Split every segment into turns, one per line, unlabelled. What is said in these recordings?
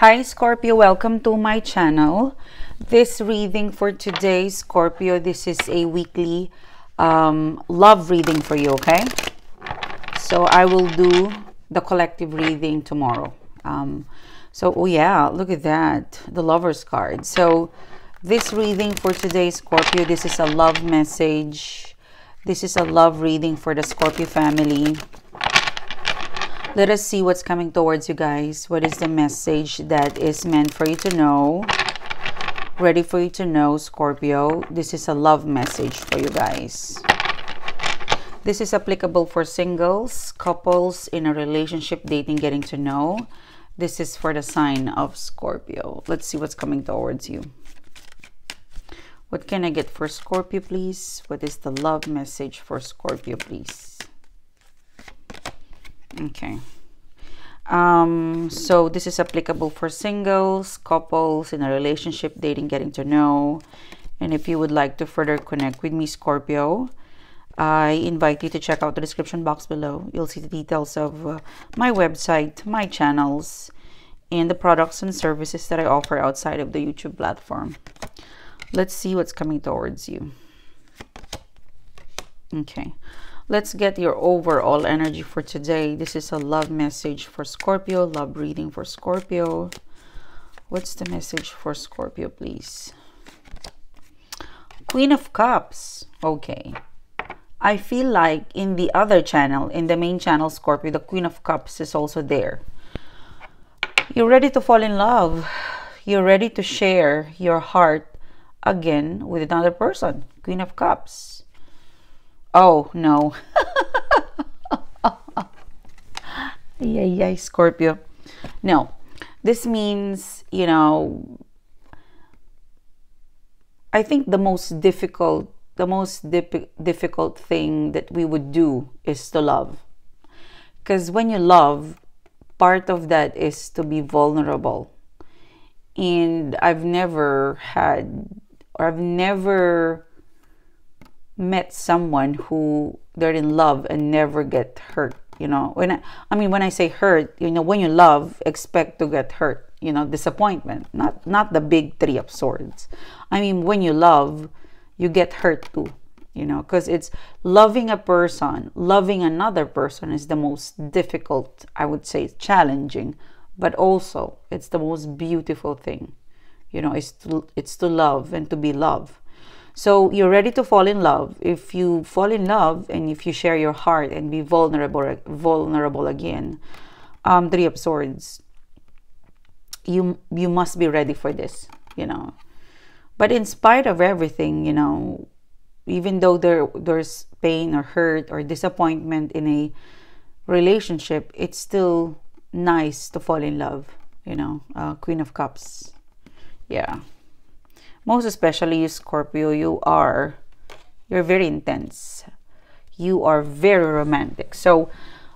Hi Scorpio, welcome to my channel. This reading for today, Scorpio, this is a weekly um, love reading for you, okay? So I will do the collective reading tomorrow. Um, so, oh yeah, look at that, the lover's card. So this reading for today, Scorpio, this is a love message. This is a love reading for the Scorpio family. Let us see what's coming towards you guys. What is the message that is meant for you to know? Ready for you to know, Scorpio. This is a love message for you guys. This is applicable for singles, couples in a relationship, dating, getting to know. This is for the sign of Scorpio. Let's see what's coming towards you. What can I get for Scorpio, please? What is the love message for Scorpio, please? Okay. Um, so this is applicable for singles, couples, in a relationship, dating, getting to know. And if you would like to further connect with me, Scorpio, I invite you to check out the description box below. You'll see the details of uh, my website, my channels, and the products and services that I offer outside of the YouTube platform. Let's see what's coming towards you. Okay. Let's get your overall energy for today. This is a love message for Scorpio, love reading for Scorpio. What's the message for Scorpio, please? Queen of Cups. Okay. I feel like in the other channel, in the main channel, Scorpio, the Queen of Cups is also there. You're ready to fall in love. You're ready to share your heart again with another person. Queen of Cups. Oh, no. yeah, yeah, Scorpio. No, this means, you know, I think the most difficult, the most dip- difficult thing that we would do is to love. Because when you love, part of that is to be vulnerable. And I've never had, or I've never met someone who they're in love and never get hurt you know? When I, I mean when i say hurt you know when you love expect to get hurt you know disappointment not not the big three of swords. I mean when you love you get hurt too you know? Because it's loving a person loving another person is the most difficult i would say challenging but also it's the most beautiful thing you know? It's to, it's to love and to be loved so you're ready to fall in love. If you fall in love and if you share your heart and be vulnerable, vulnerable again, um, Three of Swords, you you must be ready for this. You know, but in spite of everything, you know, even though there there's pain or hurt or disappointment in a relationship, it's still nice to fall in love. You know, uh, Queen of Cups. Yeah most especially you Scorpio, you are, you're very intense. You are very romantic. So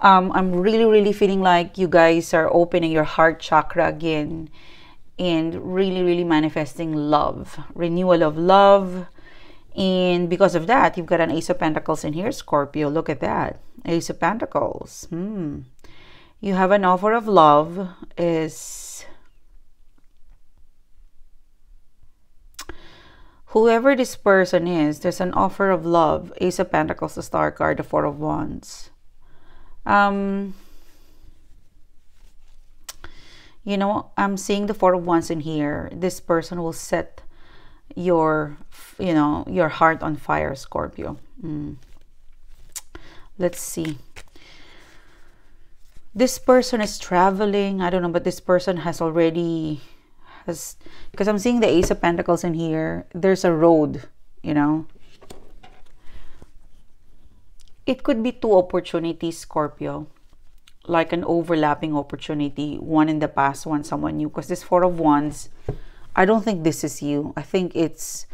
um, I'm really, really feeling like you guys are opening your heart chakra again and really, really manifesting love, renewal of love. And because of that, you've got an Ace of Pentacles in here, Scorpio. Look at that. Ace of Pentacles. Hmm. You have an offer of love is Whoever this person is, there's an offer of love. Ace of Pentacles, the Star card, the Four of Wands. Um, you know, I'm seeing the Four of Wands in here. This person will set your, you know, your heart on fire, Scorpio. Mm. Let's see. This person is traveling. I don't know, but this person has already because because I'm seeing the Ace of Pentacles in here. There's a road, you know. It could be two opportunities, Scorpio. Like an overlapping opportunity. One in the past, one someone new. Because this Four of Wands, I don't think this is you. I think it's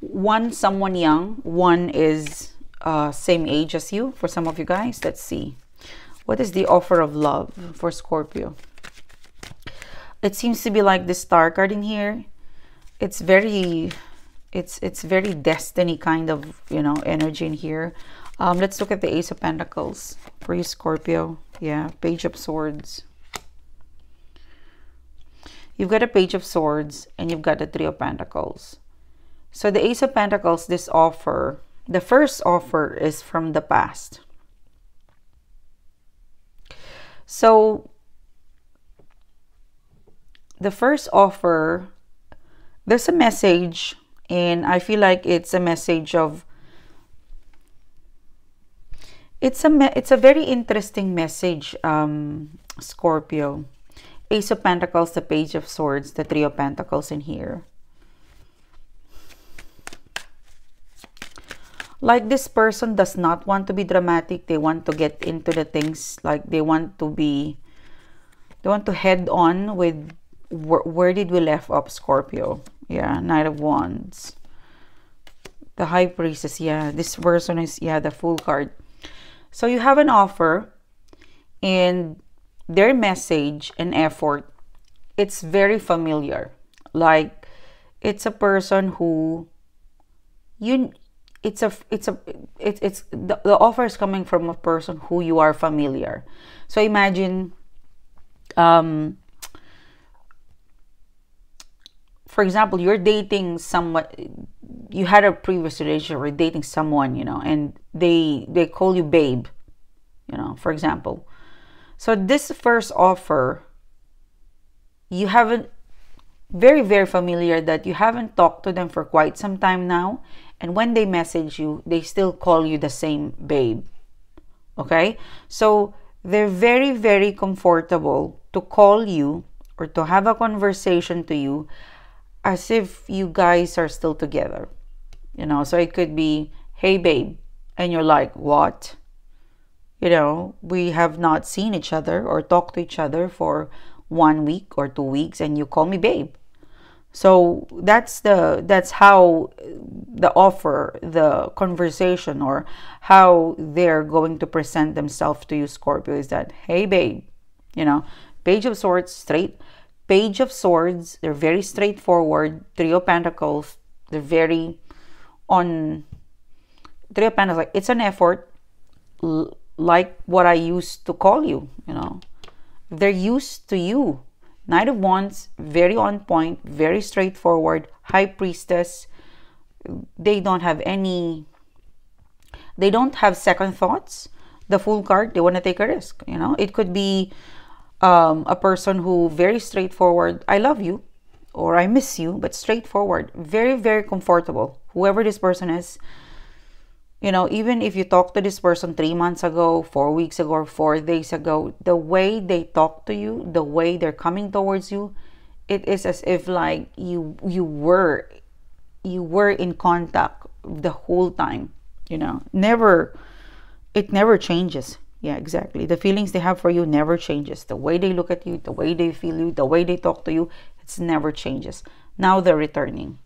one someone young. One is uh, same age as you for some of you guys. Let's see. What is the offer of love for Scorpio? It seems to be like the star card in here. It's very it's it's very destiny kind of you know energy in here. Um let's look at the ace of pentacles. For you scorpio. Yeah page of swords. You've got a Page of Swords, and you've got the Three of Pentacles. So the Ace of Pentacles, this offer, the first offer is from the past. So the first offer, there's a message, and I feel like it's a message of it's a it's a very interesting message, um, Scorpio. Ace of Pentacles, the Page of Swords, the Three of Pentacles in here. Like this person does not want to be dramatic. They want to get into the things like they want to be, they want to head on with where, where did we left off Scorpio? Yeah, Knight of Wands. The High Priestess, yeah. This person is, yeah, the Fool card. So you have an offer and their message and effort, it's very familiar. Like, it's a person who you it's a it's a it, it's the, the offer is coming from a person who you are familiar so imagine um for example, you're dating someone, you had a previous relationship or dating someone, you know, and they they call you babe, you know, for example. So this first offer, you haven't very very familiar that you haven't talked to them for quite some time now and when they message you they still call you the same babe okay so they're very very comfortable to call you or to have a conversation to you as if you guys are still together. You know, so it could be, hey, babe. And you're like, what? You know, we have not seen each other or talked to each other for one week or two weeks, and you call me babe. So that's the that's how the offer, the conversation, or how they're going to present themselves to you, Scorpio, is that hey babe, you know, page of swords, straight Page of Swords, they're very straightforward. Three of Pentacles, they're very on. Three of Pentacles, like it's an effort, like what I used to call you, you know. They're used to you. Knight of Wands, very on point, very straightforward. High Priestess, they don't have any, they don't have second thoughts. The Fool card, they want to take a risk, you know. It could be um, a person who very straightforward, I love you or I miss you, but straightforward, very, very comfortable. Whoever this person is, you know, even if you talk to this person three months ago, four weeks ago, four days ago, the way they talk to you, the way they're coming towards you, it is as if like you you were you were in contact the whole time. You know, never it never changes yeah, exactly. The feelings they have for you never changes. The way they look at you, the way they feel you, the way they talk to you, it's never changes. Now they're returning.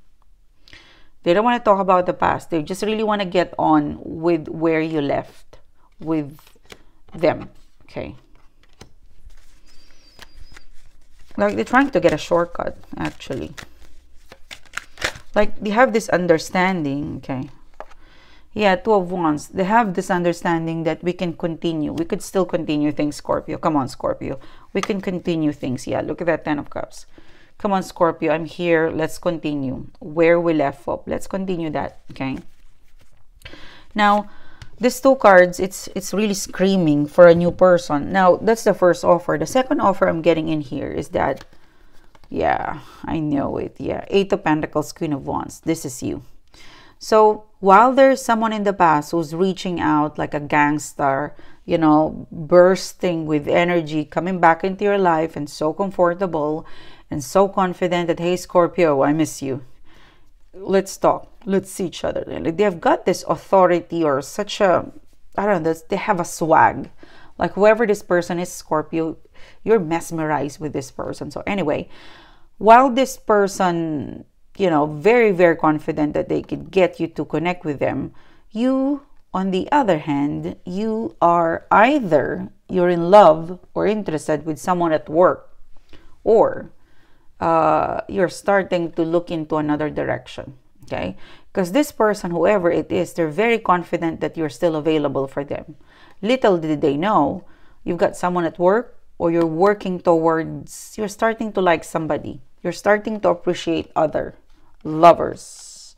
They don't want to talk about the past. They just really want to get on with where you left with them. Okay. Like they're trying to get a shortcut, actually. Like they have this understanding, okay, yeah, Two of Wands. They have this understanding that we can continue. We could still continue things, Scorpio. Come on, Scorpio. We can continue things. Yeah, look at that Ten of Cups. Come on, Scorpio. I'm here. Let's continue. Where we left off. Let's continue that, okay? Now, these two cards, it's it's really screaming for a new person. Now, that's the first offer. The second offer I'm getting in here is that, yeah, I know it. Yeah, Eight of Pentacles, Queen of Wands. This is you. So while there's someone in the past who's reaching out like a gangster, you know, bursting with energy, coming back into your life and so comfortable and so confident that, hey, Scorpio, I miss you. Let's talk. Let's see each other. Like they've got this authority or such a, I don't know, they have a swag. Like whoever this person is, Scorpio, you're mesmerized with this person. So anyway, while this person you know, very, very confident that they could get you to connect with them. You, on the other hand, you are either you're in love or interested with someone at work, or uh, you're starting to look into another direction. Okay, because this person, whoever it is, they're very confident that you're still available for them. Little did they know, you've got someone at work, or you're working towards, you're starting to like somebody. You're starting to appreciate other lovers.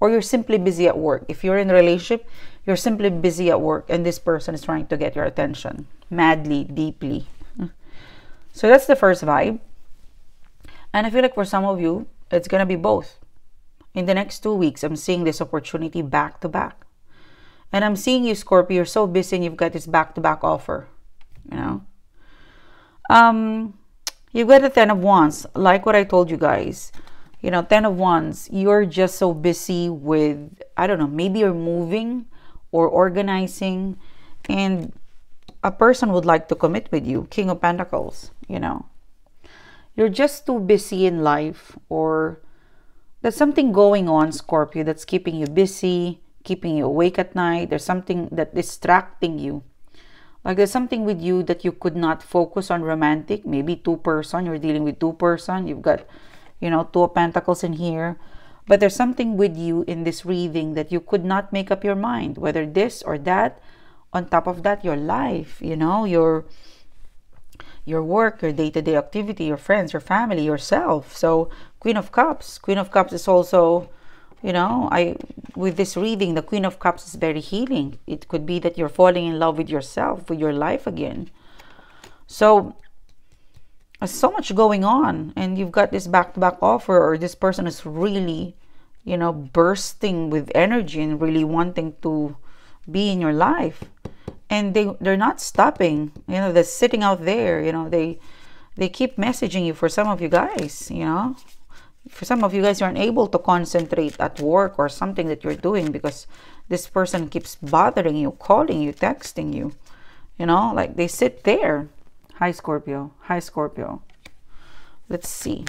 Or you're simply busy at work. If you're in a relationship, you're simply busy at work and this person is trying to get your attention madly, deeply. So that's the first vibe. And I feel like for some of you, it's going to be both. In the next two weeks, I'm seeing this opportunity back to back. And I'm seeing you, Scorpio, you're so busy and you've got this back to back offer. You know? Um, you've got the Ten of Wands, like what I told you guys. You know, Ten of Wands, you're just so busy with, I don't know, maybe you're moving or organizing, and a person would like to commit with you. King of Pentacles, you know. You're just too busy in life, or there's something going on, Scorpio, that's keeping you busy, keeping you awake at night. There's something that distracting you. Like there's something with you that you could not focus on romantic. Maybe two person, you're dealing with two person. You've got, you know, two of pentacles in here. But there's something with you in this reading that you could not make up your mind, whether this or that. On top of that, your life, you know, your your work, your day-to-day activity, your friends, your family, yourself. So Queen of Cups. Queen of Cups is also you know i with this reading the queen of cups is very healing it could be that you're falling in love with yourself with your life again so there's so much going on and you've got this back-to-back offer or this person is really you know bursting with energy and really wanting to be in your life and they they're not stopping you know they're sitting out there you know they they keep messaging you for some of you guys you know for some of you guys, you're unable to concentrate at work or something that you're doing because this person keeps bothering you, calling you, texting you. You know, like they sit there. Hi, Scorpio. Hi, Scorpio. Let's see.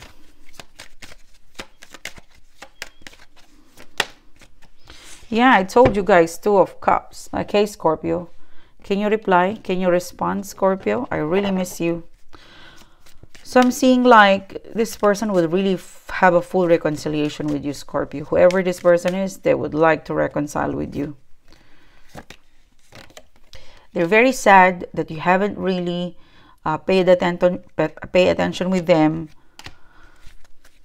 Yeah, I told you guys, Two of Cups. Okay, Scorpio. Can you reply? Can you respond, Scorpio? I really miss you. So I'm seeing like this person would really have a full reconciliation with you, Scorpio. Whoever this person is, they would like to reconcile with you. They're very sad that you haven't really uh, attention, pay attention with them.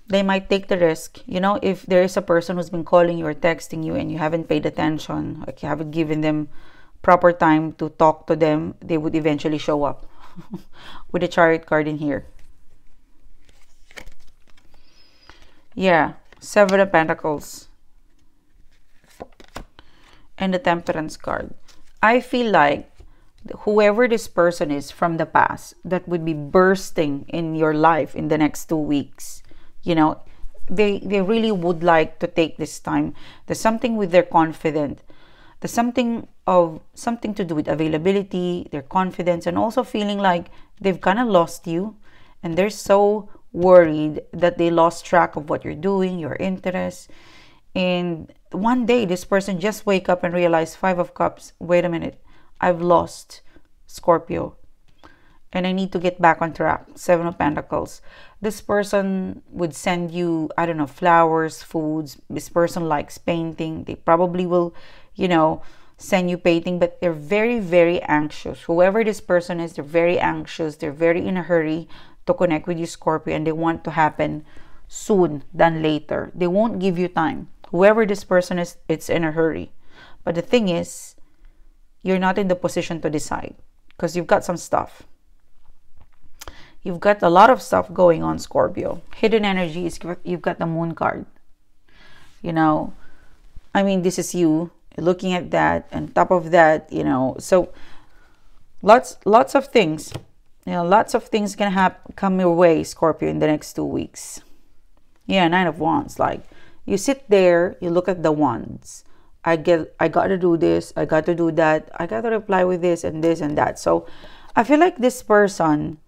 They might take the risk. You know, if there is a person who's been calling you or texting you and you haven't paid attention, like you haven't given them proper time to talk to them, they would eventually show up with a chariot card in here. Yeah, Seven of Pentacles. And the Temperance card. I feel like whoever this person is from the past that would be bursting in your life in the next two weeks, you know, they, they really would like to take this time. There's something with their confidence. There's something of something to do with availability, their confidence, and also feeling like they've kind of lost you and they're so worried that they lost track of what you're doing, your interests. And one day, this person just wake up and realize, Five of Cups, wait a minute, I've lost Scorpio. And I need to get back on track. Seven of Pentacles. This person would send you, I don't know, flowers, foods. This person likes painting. They probably will, you know, send you painting, but they're very, very anxious. Whoever this person is, they're very anxious. They're very in a hurry to connect with you, Scorpio, and they want to happen soon than later. They won't give you time. Whoever this person is, it's in a hurry. But the thing is, you're not in the position to decide because you've got some stuff. You've got a lot of stuff going on, Scorpio. Hidden energy is you've got the moon card. You know, I mean, this is you looking at that, and top of that, you know, so lots, lots of things you know, lots of things can happen, come your way, Scorpio, in the next two weeks. Yeah, Nine of Wands. Like, you sit there, you look at the wands. I get, I got to do this, I got to do that, I got to reply with this and this and that. So, I feel like this person,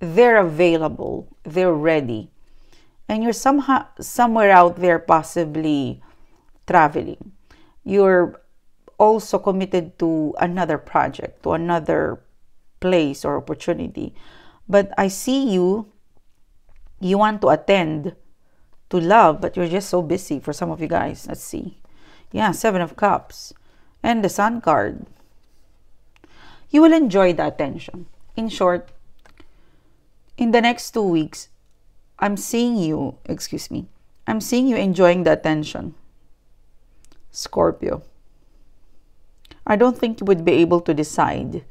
they're available, they're ready, and you're somehow somewhere out there, possibly traveling. You're also committed to another project, to another place or opportunity. But I see you, you want to attend to love, but you're just so busy for some of you guys. Let's see. Yeah, Seven of Cups. And the Sun card. You will enjoy the attention. In short, in the next two weeks, I'm seeing you, excuse me, I'm seeing you enjoying the attention. Scorpio. I don't think you would be able to decide.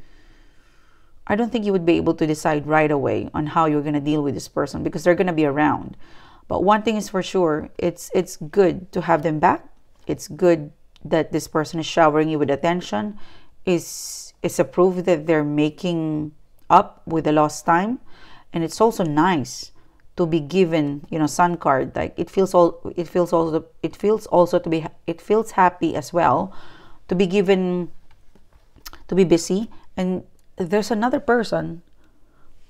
I don't think you would be able to decide right away on how you're going to deal with this person because they're going to be around. But one thing is for sure, it's it's good to have them back. It's good that this person is showering you with attention. Is is a proof that they're making up with the lost time, and it's also nice to be given you know sun card. Like it feels all it feels also it feels also to be it feels happy as well to be given to be busy. And there's another person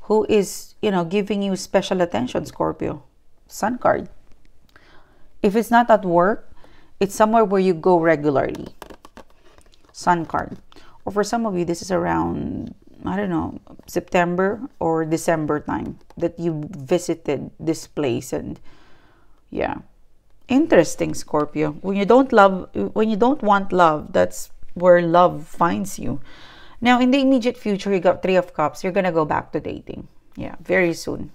who is you know giving you special attention scorpio sun card. If it's not at work it's somewhere where you go regularly sun card or for some of you this is around I don't know, September or December time that you visited this place and yeah. Interesting Scorpio. When you don't love when you don't want love, that's where love finds you. Now in the immediate future you got 3 of cups, you're going to go back to dating. Yeah, very soon.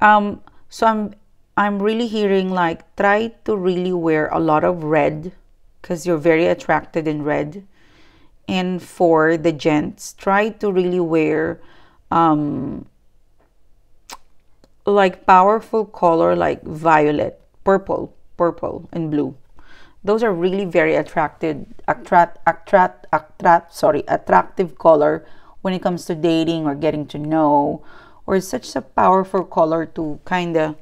Um so I'm I'm really hearing like try to really wear a lot of red because you're very attracted in red. And for the gents try to really wear um, like powerful color like violet purple purple and blue. Those are really very attracted attract attract attract sorry attractive color when it comes to dating or getting to know or such a powerful color to kind of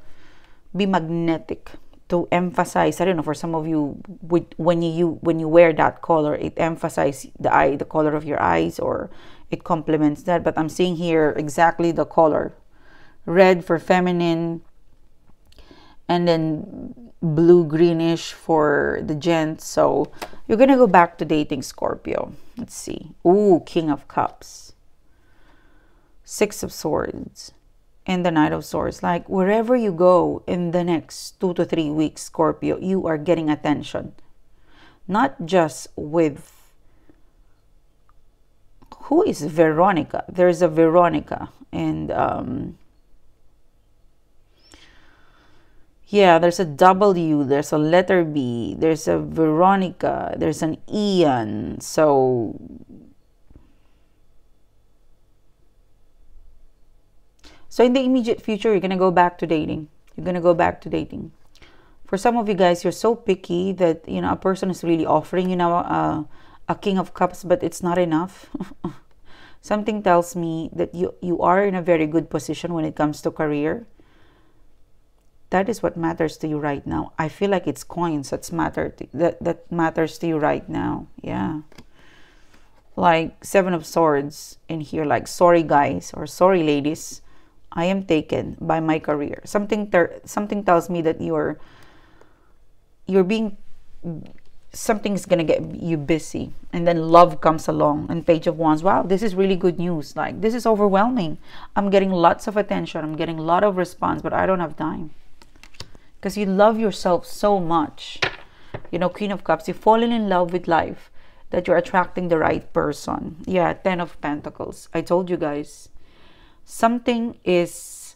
be magnetic to emphasize i don't know for some of you with, when you when you wear that color it emphasizes the eye the color of your eyes or it complements that. But i'm seeing here exactly the color. Red for feminine and then blue greenish for the gents. So you're gonna go back to dating scorpio. Let's see. Ooh, king of cups. Six of swords and the Knight of Swords. Like wherever you go in the next two to three weeks, Scorpio, you are getting attention. Not just with who is Veronica? There's a Veronica, and um, yeah, there's a W, there's a letter B, there's a Veronica, there's an Ian. So So in the immediate future, you're going to go back to dating. You're going to go back to dating. For some of you guys, you're so picky that, you know, a person is really offering you now a, a king of cups, but it's not enough. Something tells me that you, you are in a very good position when it comes to career. That is what matters to you right now. I feel like it's coins that's matter that that matters to you right now. Yeah like seven of swords in here like sorry guys or sorry ladies I am taken by my career. Something something tells me that you're you're being something's gonna get you busy. And then love comes along. And page of wands wow this is really good news. Like this is overwhelming. I'm getting lots of attention. I'm getting a lot of response but i don't have time. Because you love yourself so much. You know queen of cups you've fallen in love with life that you're attracting the right person. Yeah ten of pentacles. I told you guys something is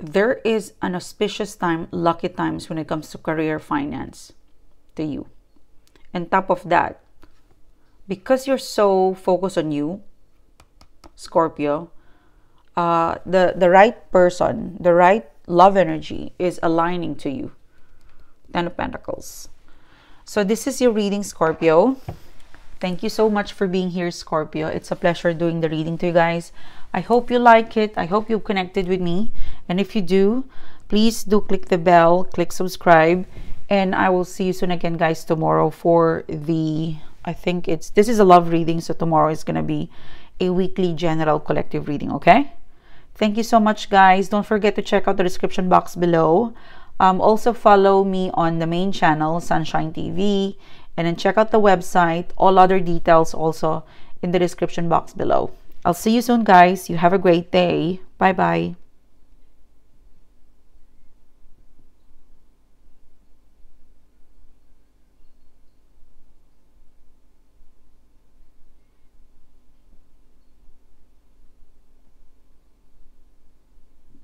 there is an auspicious time lucky times when it comes to career finance to you. And top of that because you're so focused on you scorpio uh, the the right person the right love energy is aligning to you. Ten of pentacles. So this is your reading scorpio Thank you so much for being here, Scorpio. It's a pleasure doing the reading to you guys. I hope you like it. I hope you connected with me. And if you do, please do click the bell, click subscribe. And I will see you soon again, guys, tomorrow for the, I think it's, this is a love reading. So tomorrow is going to be a weekly general collective reading, okay? Thank you so much, guys. Don't forget to check out the description box below. Um, also follow me on the main channel, Sunshine TV and then check out the website. All other details also in the description box below. I'll see you soon, guys. You have a great day. Bye bye.